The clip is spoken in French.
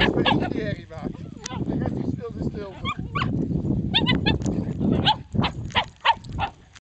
Je peux y arriver.